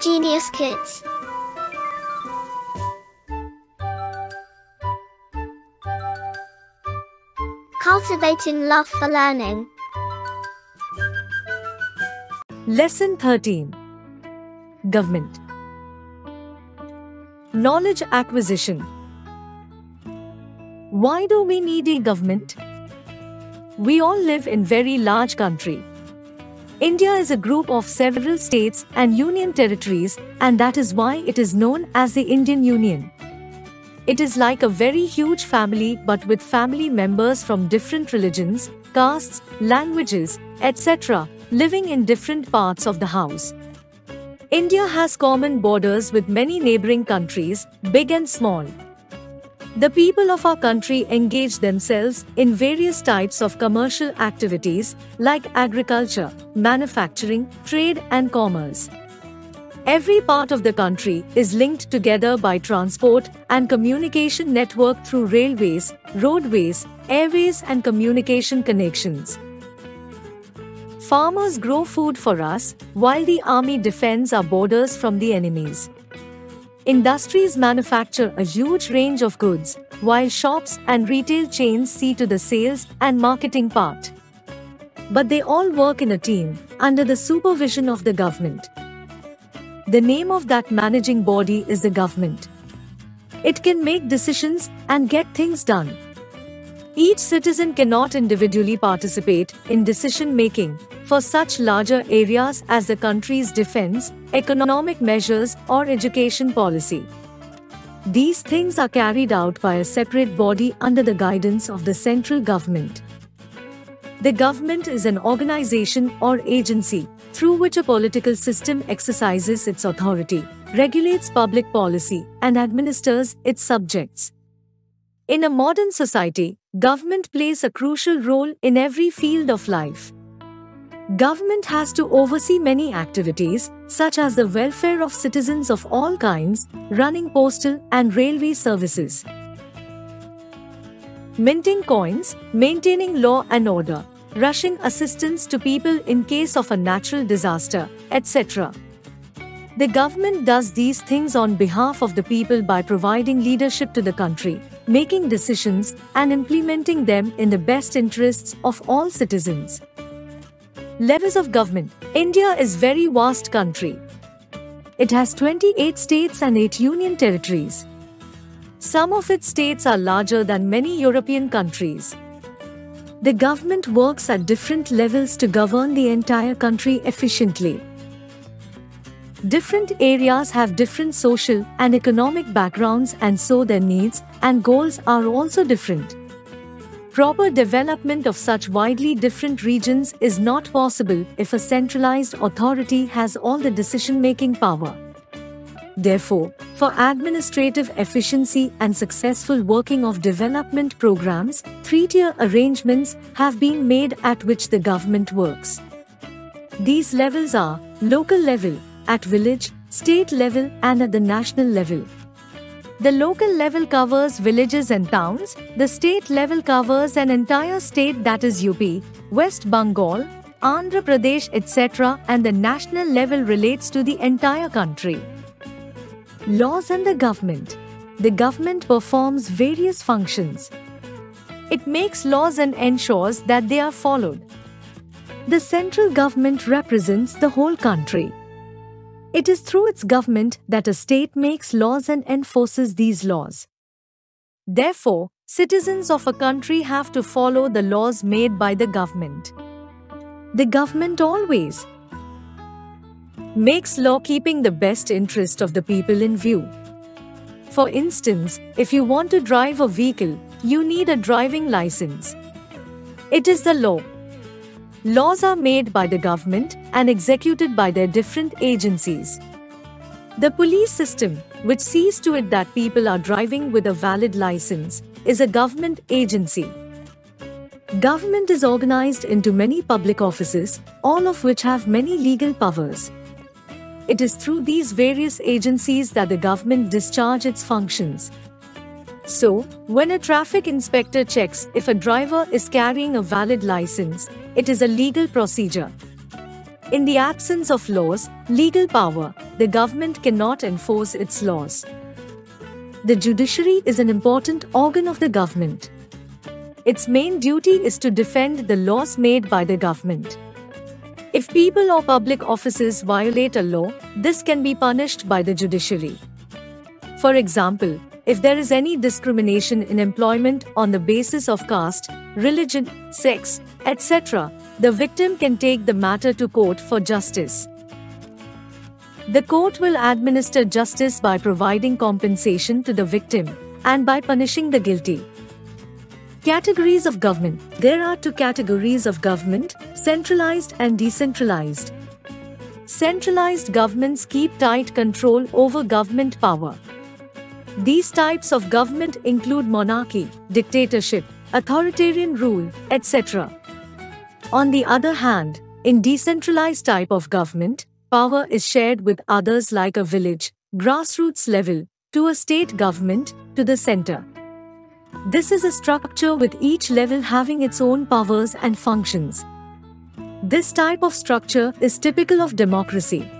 Genius Kidz. Cultivating love for learning. Lesson 13 Government Knowledge Acquisition Why do we need a government? We all live in very large country. India is a group of several states and union territories and that is why it is known as the Indian Union. It is like a very huge family but with family members from different religions, castes, languages, etc living in different parts of the house. India has common borders with many neighboring countries, big and small. The people of our country engage themselves in various types of commercial activities like agriculture, manufacturing, trade, and commerce. Every part of the country is linked together by transport and communication network through railways, roadways, airways, and communication connections. Farmers grow food for us, while the army defends our borders from the enemies. Industries manufacture a huge range of goods, while shops and retail chains see to the sales and marketing part. But they all work in a team, under the supervision of the government. The name of that managing body is the government. It can make decisions and get things done. Each citizen cannot individually participate in decision making for such larger areas as the country's defense, economic measures, or education policy. These things are carried out by a separate body under the guidance of the central government. The government is an organization or agency through which a political system exercises its authority, regulates public policy, and administers its subjects. In a modern society, government plays a crucial role in every field of life. Government has to oversee many activities, such as the welfare of citizens of all kinds, running postal and railway services, minting coins, maintaining law and order, rushing assistance to people in case of a natural disaster, etc. The government does these things on behalf of the people by providing leadership to the country, making decisions, and implementing them in the best interests of all citizens. Levels of government India is a very vast country. It has 28 states and 8 union territories. Some of its states are larger than many European countries. The government works at different levels to govern the entire country efficiently. Different areas have different social and economic backgrounds and so their needs and goals are also different. Proper development of such widely different regions is not possible if a centralized authority has all the decision-making power. Therefore, for administrative efficiency and successful working of development programs, three-tier arrangements have been made at which the government works. These levels are local level, at village, state level and at the national level. The local level covers villages and towns, the state level covers an entire state that is UP, West Bengal, Andhra Pradesh etc. and the national level relates to the entire country. Laws and the government. The government performs various functions. It makes laws and ensures that they are followed. The central government represents the whole country. It is through its government that a state makes laws and enforces these laws. Therefore, citizens of a country have to follow the laws made by the government. The government always makes law keeping the best interest of the people in view. For instance, if you want to drive a vehicle, you need a driving license. It is the law Laws are made by the government and executed by their different agencies. The police system, which sees to it that people are driving with a valid license, is a government agency. Government is organized into many public offices, all of which have many legal powers. It is through these various agencies that the government discharge its functions. So, when a traffic inspector checks if a driver is carrying a valid license, it is a legal procedure. In the absence of laws, legal power, the government cannot enforce its laws. The judiciary is an important organ of the government. Its main duty is to defend the laws made by the government. If people or public officers violate a law, this can be punished by the judiciary. For example, if there is any discrimination in employment on the basis of caste, religion, sex, etc., the victim can take the matter to court for justice. The court will administer justice by providing compensation to the victim and by punishing the guilty. Categories of government There are two categories of government centralized and decentralized. Centralized governments keep tight control over government power. These types of government include monarchy, dictatorship, authoritarian rule, etc. On the other hand, in decentralized type of government, power is shared with others like a village, grassroots level, to a state government, to the center. This is a structure with each level having its own powers and functions. This type of structure is typical of democracy.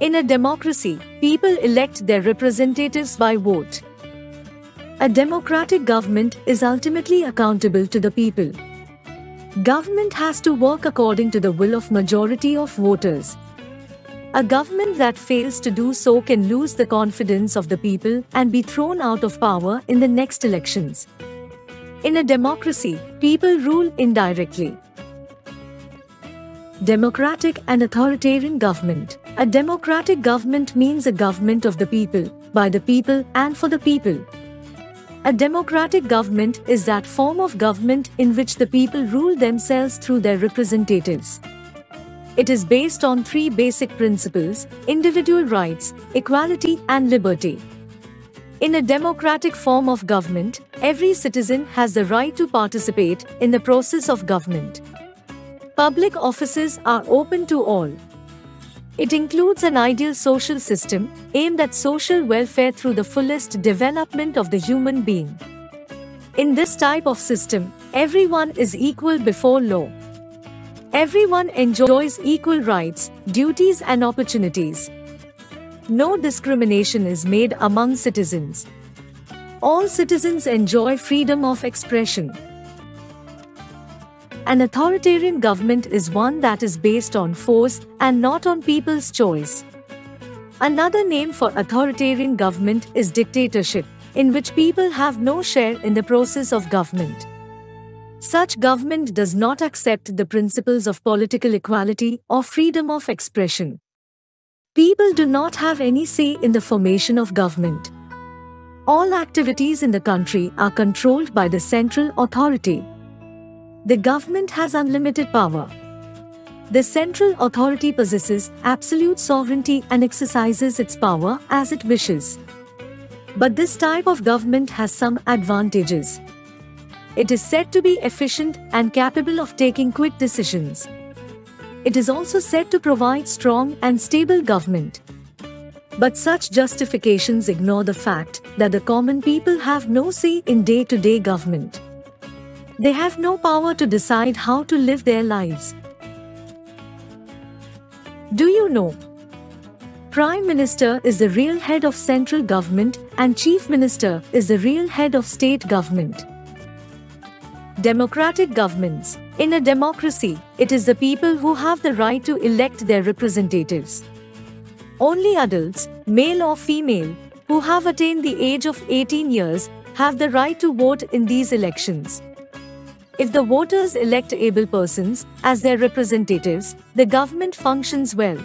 In a democracy, people elect their representatives by vote. A democratic government is ultimately accountable to the people. Government has to work according to the will of majority of voters. A government that fails to do so can lose the confidence of the people and be thrown out of power in the next elections. In a democracy, people rule indirectly. Democratic and authoritarian government. A democratic government means a government of the people, by the people, and for the people. A democratic government is that form of government in which the people rule themselves through their representatives. It is based on three basic principles individual rights, equality, and liberty. In a democratic form of government, every citizen has the right to participate in the process of government. Public offices are open to all. It includes an ideal social system aimed at social welfare through the fullest development of the human being. In this type of system, everyone is equal before law. Everyone enjoys equal rights, duties, and opportunities. No discrimination is made among citizens. All citizens enjoy freedom of expression. An authoritarian government is one that is based on force and not on people's choice. Another name for authoritarian government is dictatorship, in which people have no share in the process of government. Such government does not accept the principles of political equality or freedom of expression. People do not have any say in the formation of government. All activities in the country are controlled by the central authority. The government has unlimited power. The central authority possesses absolute sovereignty and exercises its power as it wishes. But this type of government has some advantages. It is said to be efficient and capable of taking quick decisions. It is also said to provide strong and stable government. But such justifications ignore the fact that the common people have no say in day to day government. They have no power to decide how to live their lives. Do you know? Prime Minister is the real head of central government and Chief Minister is the real head of state government. Democratic governments. In a democracy, it is the people who have the right to elect their representatives. Only adults, male or female, who have attained the age of 18 years have the right to vote in these elections. If the voters elect able persons as their representatives, the government functions well.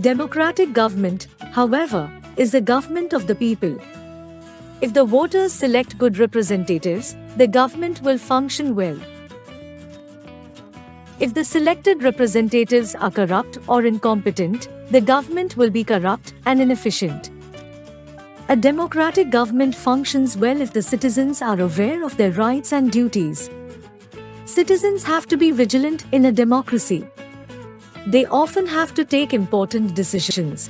Democratic government, however, is the government of the people. If the voters select good representatives, the government will function well. If the selected representatives are corrupt or incompetent, the government will be corrupt and inefficient. A democratic government functions well if the citizens are aware of their rights and duties. Citizens have to be vigilant in a democracy. They often have to take important decisions.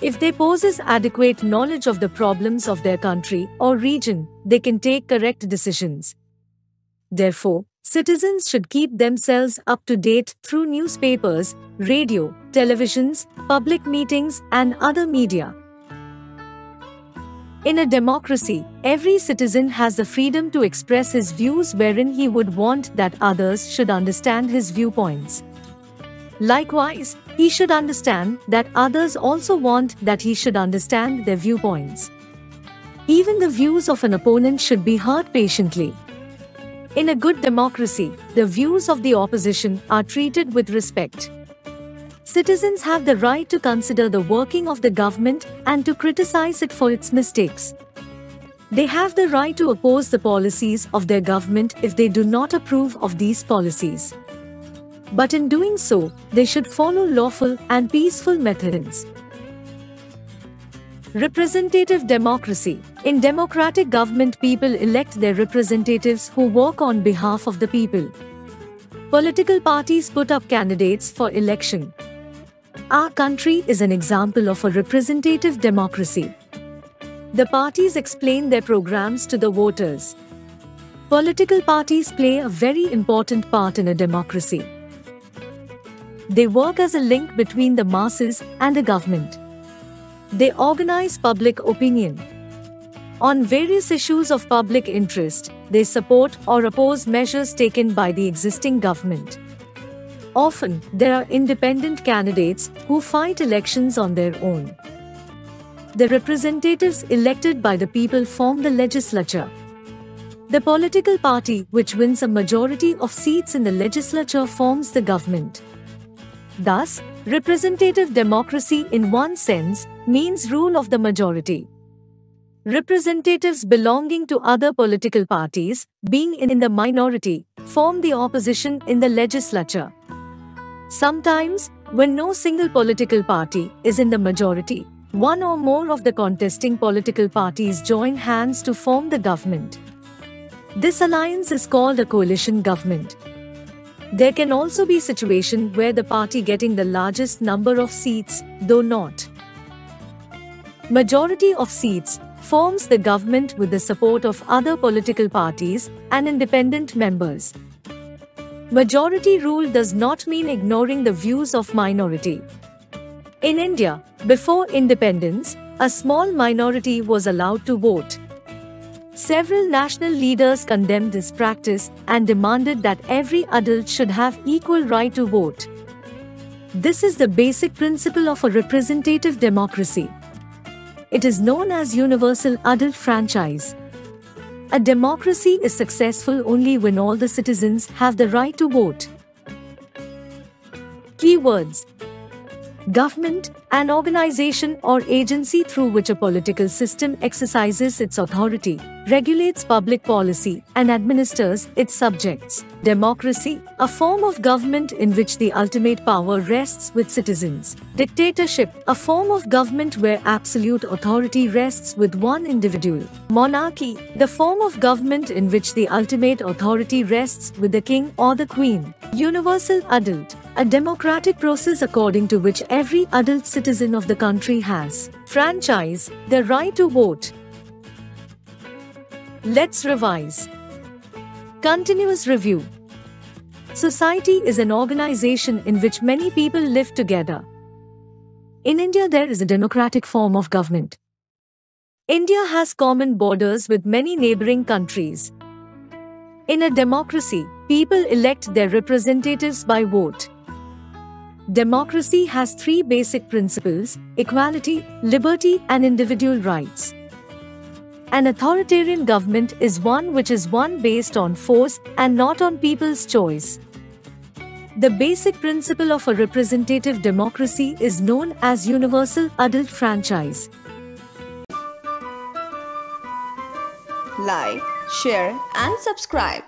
If they possess adequate knowledge of the problems of their country or region, they can take correct decisions. Therefore, Citizens should keep themselves up to date through newspapers, radio, televisions, public meetings, and other media. In a democracy, every citizen has the freedom to express his views wherein he would want that others should understand his viewpoints. Likewise, he should understand that others also want that he should understand their viewpoints. Even the views of an opponent should be heard patiently. In a good democracy, the views of the opposition are treated with respect. Citizens have the right to consider the working of the government and to criticize it for its mistakes. They have the right to oppose the policies of their government if they do not approve of these policies. But in doing so, they should follow lawful and peaceful methods. Representative democracy. In democratic government, people elect their representatives who work on behalf of the people. Political parties put up candidates for election. Our country is an example of a representative democracy. The parties explain their programs to the voters. Political parties play a very important part in a democracy. They work as a link between the masses and the government. They organize public opinion. On various issues of public interest, they support or oppose measures taken by the existing government. Often, there are independent candidates who fight elections on their own. The representatives elected by the people form the legislature. The political party which wins a majority of seats in the legislature forms the government. Thus, representative democracy in one sense means rule of the majority. Representatives belonging to other political parties, being in the minority, form the opposition in the legislature. Sometimes, when no single political party is in the majority, one or more of the contesting political parties join hands to form the government. This alliance is called a coalition government. There can also be situation where the party getting the largest number of seats, though not majority of seats, forms the government with the support of other political parties and independent members. Majority rule does not mean ignoring the views of minority. In India, before independence, a small minority was allowed to vote. Several national leaders condemned this practice and demanded that every adult should have equal right to vote. This is the basic principle of a representative democracy. It is known as universal adult franchise. A democracy is successful only when all the citizens have the right to vote. Keywords Government, an organization or agency through which a political system exercises its authority, regulates public policy, and administers its subjects. Democracy, a form of government in which the ultimate power rests with citizens. Dictatorship, a form of government where absolute authority rests with one individual. Monarchy, the form of government in which the ultimate authority rests with the king or the queen. Universal adult, a democratic process according to which every adult citizen of the country has. Franchise, the right to vote. Let's revise. Continuous review. Society is an organization in which many people live together. In India, there is a democratic form of government. India has common borders with many neighboring countries. In a democracy, people elect their representatives by vote. Democracy has three basic principles equality, liberty, and individual rights. An authoritarian government is one which is one based on force and not on people's choice. The basic principle of a representative democracy is known as universal adult franchise. Like, share, and subscribe.